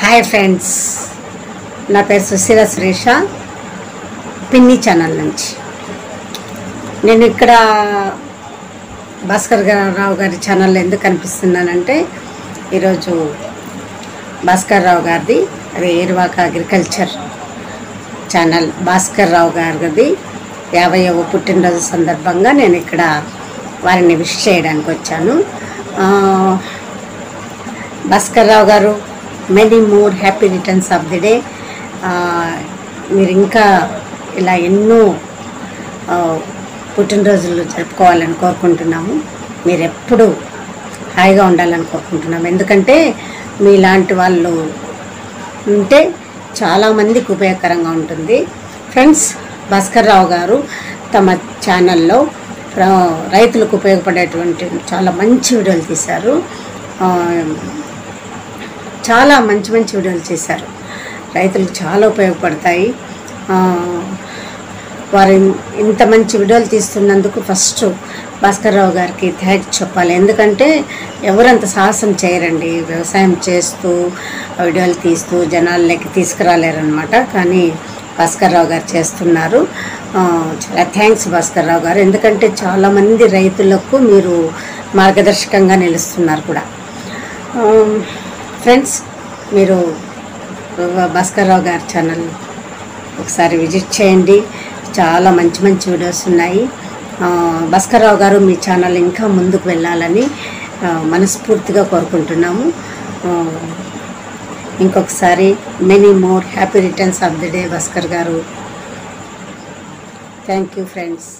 Hi friends. నా పేరు సుశీల సురేష. పిన్ని ఛానల్ నుంచి. నేను ఇక్కడ భాస్కర్ రావు గారి ఛానల్లో ఎందుకు కనిపిస్తున్నానంటే ఈరోజు భాస్కర్ రావు గారిది అది ఏరువాక అగ్రికల్చర్ ఛానల్. భాస్కర్ రావు గారిది యాభైవ పుట్టినరోజు సందర్భంగా నేను ఇక్కడ వారిని విష్ చేయడానికి వచ్చాను. Bhaskar Rao garu many more happy returns of the day మీరు ఇంకా ఇలా ఎన్నో పుట్టినరోజులు జరుపుకోవాలని కోరుకుంటున్నాము. మీరు ఎప్పుడూ హాయిగా ఉండాలని కోరుకుంటున్నాము. ఎందుకంటే మీలాంటి వాళ్ళు ఉంటే చాలామందికి ఉపయోగకరంగా ఉంటుంది. ఫ్రెండ్స్ భాస్కర్ రావు గారు తమ ఛానల్లో రైతులకు ఉపయోగపడేటువంటి చాలా మంచి వీడియోలు తీశారు. చాలా మంచి మంచి వీడియోలు చేశారు. రైతులకు చాలా ఉపయోగపడతాయి. వారు ఇంత మంచి వీడియోలు తీస్తున్నందుకు ఫస్ట్ భాస్కర్ రావు గారికి థ్యాంక్స్ చెప్పాలి. ఎందుకంటే ఎవరంత సాహసం చేయరండి. వ్యవసాయం చేస్తూ వీడియోలు తీస్తూ జనాల్లోకి తీసుకురాలేరనమాట కానీ భాస్కర్ రావు గారు చేస్తున్నారు. చాలా థ్యాంక్స్ భాస్కర్ రావు గారు. ఎందుకంటే చాలామంది రైతులకు మీరు మార్గదర్శకంగా నిలుస్తున్నారు కూడా. ఫ్రెండ్స్ మీరు భాస్కర్రావు గారి ఛానల్ ఒకసారి విజిట్ చేయండి. చాలా మంచి మంచి వీడియోస్ ఉన్నాయి. భాస్కర్రావు గారు మీ ఛానల్ ఇంకా ముందుకు వెళ్ళాలని మనస్ఫూర్తిగా కోరుకుంటున్నాము. ఇంకొకసారి many more happy returns of the day Bhaskar garu. Thank you friends